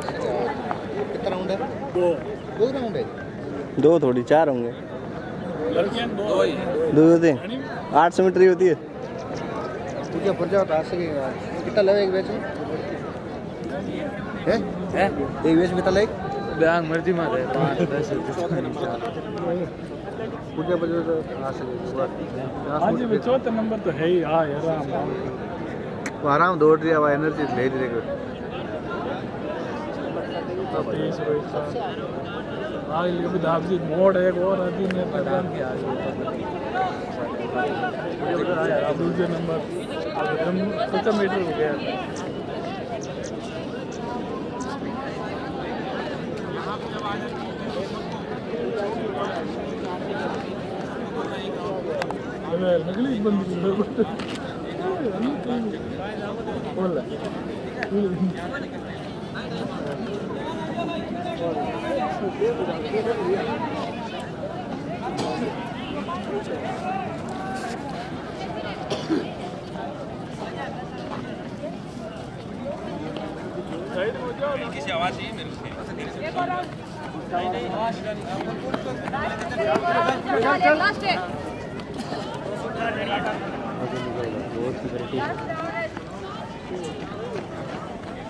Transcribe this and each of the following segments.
कितना राउंड है? दो। दो राउंड है? दो थोड़ी चार होंगे। दो। होते हैं। आठ सौ मीटर ही होती है। तू क्या फुर जाओ कहाँ से कितना लगे एक बैच में? है? एक बैच में कितना लगे मर्ज़ी मारे पाँच दस तो हाँ जी चौथा नंबर तो है ही। हाँ यार आराम। दौड़ रही है एनर्जी ले रही है। तेईस हाँ ये भी दाब मोड़ एक और आदि ने दूसरे नंबर। हम पचास मीटर हो गया। नकली बंदी बोल किसी आवाज़ चाहिए मेरे को नहीं नहीं लास्ट है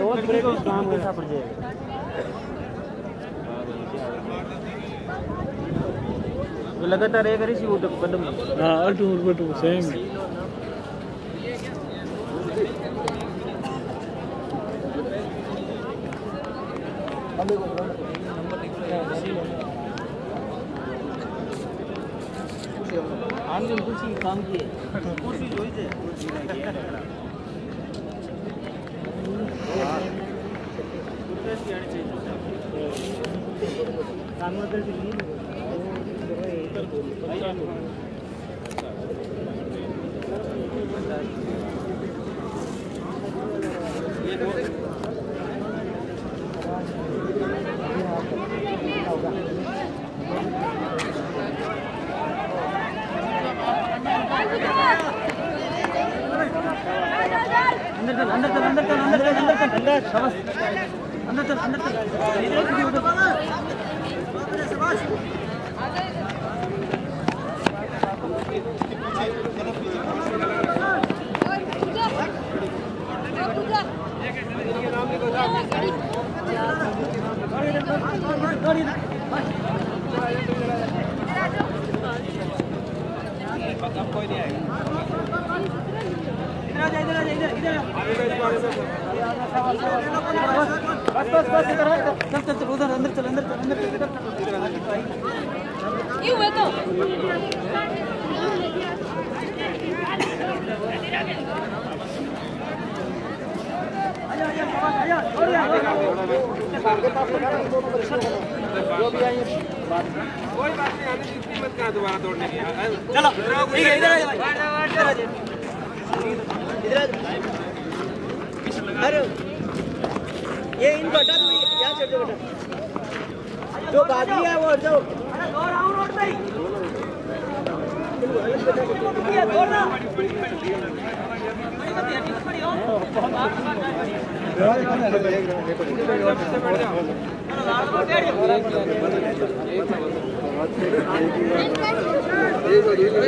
रोज ब्रेक काम कैसा पड़ जाएगा लगातार एक रही वो कदम हाँ अटू बटू सेम 완전 호시 감기. 호시죠 이제. Thank. अंदर चल अंदर चल अंदर चल अंदर चल अंदर शाबाश अंदर चल अंदर चल पूजा पूजा इधर आ जा इधर आ जा इधर इधर बस बस बस इधर आ चल चल चल उधर अंदर चल अंदर चल अंदर चल ये हुआ तो कोई बात नहीं आने की मत कहा दोबारा तोड़ने की चलो ठीक है इधर आ इधर आ इधर आ जा अरे ये इनको हटा दो यहाँ से हटो बेटा जो बागी है वो नहीं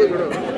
एक